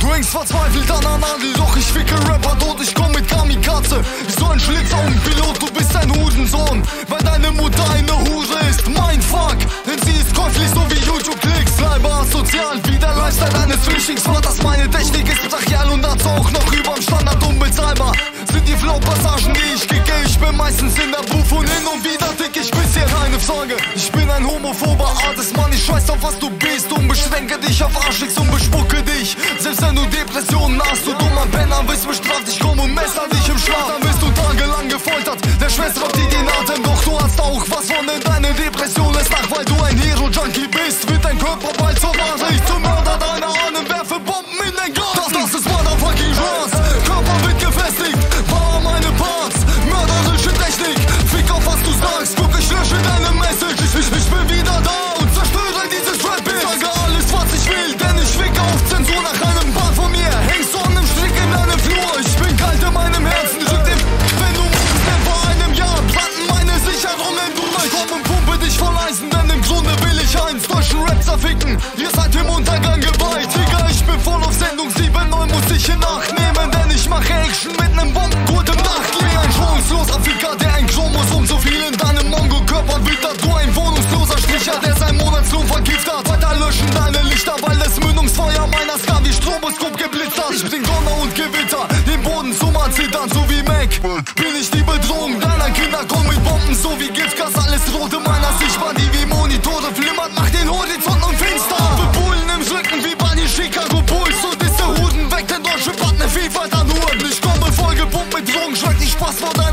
Du hängst verzweifelt an der Nadel, doch ich ficke Rapper tot, ich komm mit Kamikaze. Ich so ein Schlitzaugenpilot, du bist ein Hurensohn, weil deine Mutter eine Hure ist. Mein Fuck, denn sie ist käuflich, so wie YouTube-Klicks. Leiber asozial, wie der Lifestyle eines Flüchtlingsvaters. Meine Technik ist brachial und dazu auch noch überm Standard unbezahlbar. Sind die Flow-Passagen, die ich kicke, ich bin meistens in der Buff und hin und wieder tick ich bisher keine Sorge. Ich bin ein homophober Artist, Mann, ich scheiß auf was du bist und beschränke dich auf Arschlicks und bespucke dich. Selbst wenn du Depressionen hast, du dummer Penner, wirst bestraft, ich komm und messer dich im Schlaf. Dann wirst du tagelang gefoltert, der Schwester raubt dir den Atem, doch du hast auch was von denn deine Depression ist nach, weil du ein Hero-Junkie bist, wird dein Körper bald zur Ware, ich zum Mörder deiner Ahnen, werfe Bomben in deutschen Rap zerficken, ihr seid im Untergang geweiht, Digga, ich bin voll auf Sendung, 7-9 muss ich in Acht nehmen, denn ich mache Action mit nem Bomben, gut im Nacht, wie ein schwungsloser Ficker, der ein Chromosom so viel in deinem Mongo-Körper wittert, du ein wohnungsloser Stricher, der sein Monatslohn vergiftet hat, weiter löschen deine Lichter, weil das Mündungsfeuer meiner Ska wie Stroboskop geblitzt hat, ich bring Donner und Gewitter, den Boden zum Erzittern, so wie Mac, bin ich die Bedrohung deiner Kinder, komm mit Bomben, so wie Giftgas, alles rot in vollgepumpt mit